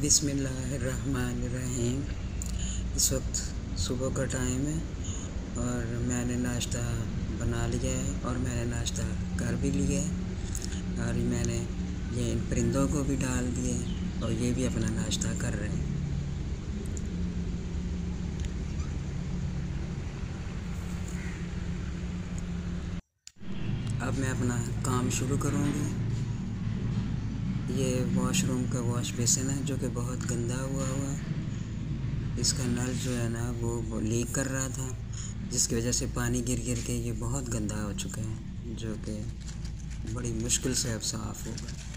बिसमीम इस वक्त सुबह का टाइम है और मैंने नाश्ता बना लिया है और मैंने नाश्ता कर भी लिया है और मैंने ये इन परिंदों को भी डाल दिए और ये भी अपना नाश्ता कर रहे हैं। अब मैं अपना काम शुरू करूँगी। ये वॉशरूम का वॉश बेसिन है, जो कि बहुत गंदा हुआ हुआ है। इसका नल जो है ना, वो लीक कर रहा था, जिसकी वजह से पानी गिर गिर के ये बहुत गंदा हो चुका है, जो कि बड़ी मुश्किल से अब साफ़ होगा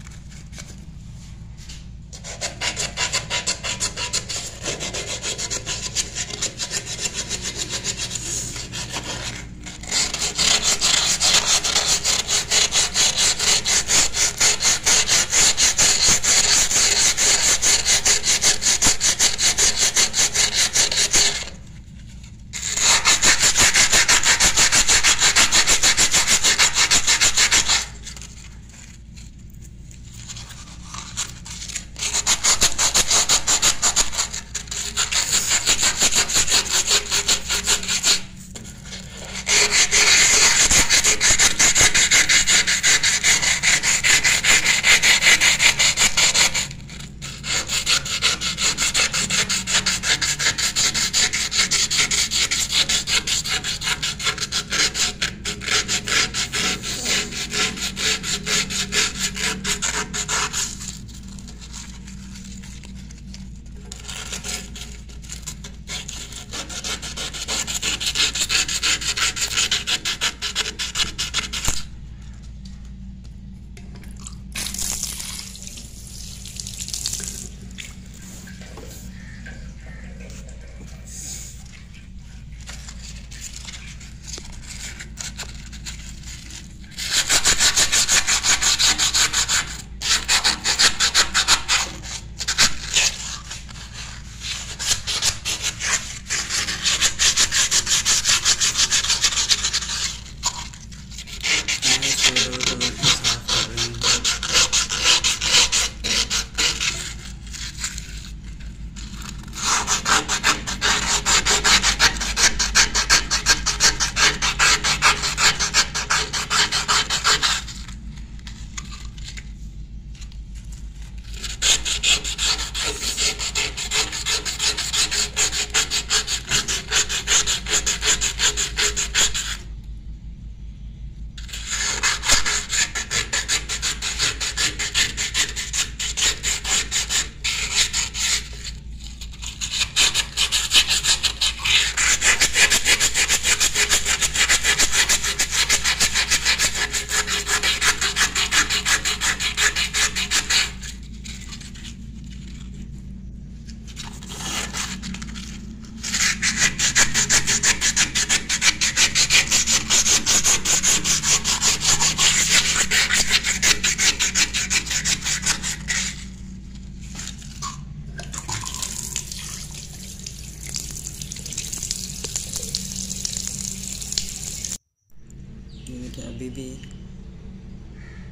कि अभी भी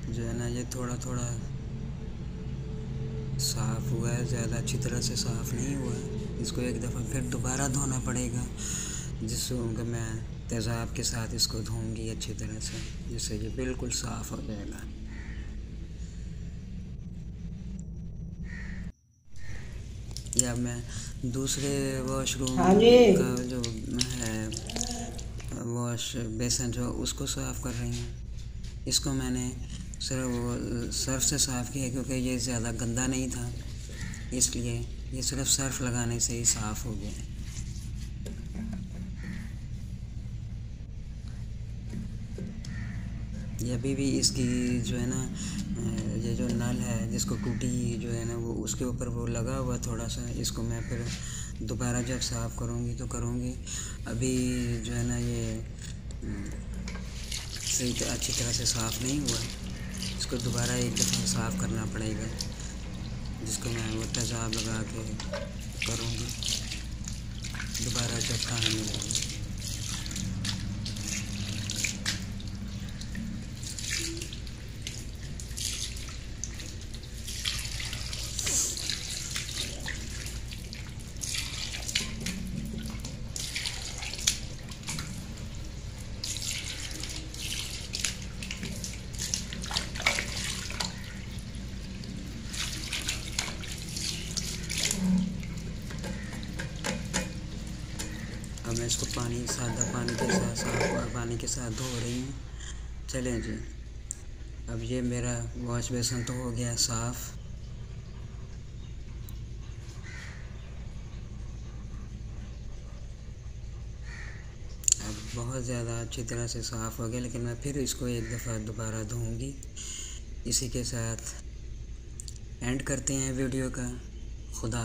जो है ना ये थोड़ा थोड़ा साफ़ हुआ है ज़्यादा अच्छी तरह से साफ़ नहीं हुआ है। इसको एक दफ़ा फिर दोबारा धोना पड़ेगा जिसको मैं तेज़ाब के साथ इसको धोऊँगी अच्छी तरह से जिससे ये बिल्कुल साफ़ हो जाएगा। या मैं दूसरे वॉशरूम हाँ का जो वॉश बेसन जो उसको साफ़ कर रही हूँ। इसको मैंने सिर्फ़ सर्फ से साफ़ किया क्योंकि ये ज़्यादा गंदा नहीं था। इसलिए ये सिर्फ़ सर्फ लगाने से ही साफ़ हो गया ये अभी भी इसकी जो है ना, ये जो नल है जिसको टूटी जो है ना वो उसके ऊपर वो लगा हुआ थोड़ा सा, इसको मैं फिर दोबारा जब साफ़ करूँगी तो करूँगी। अभी जो है ना ये सही अच्छी तरह से साफ़ नहीं हुआ इसको दोबारा एक दफ़ा साफ़ करना पड़ेगा, जिसको मैं वो तेज़ाब लगा के करूँगी। दोबारा जब खाना मिलेगा इसको पानी सादा पानी के साथ साफ़ पानी के साथ धो रही हूँ। चलें जी। अब ये मेरा वॉश बेसन तो हो गया साफ़। अब बहुत ज़्यादा अच्छी तरह से साफ़ हो गया, लेकिन मैं फिर इसको एक दफ़ा दोबारा धोऊँगी। इसी के साथ एंड करते हैं वीडियो का। खुदा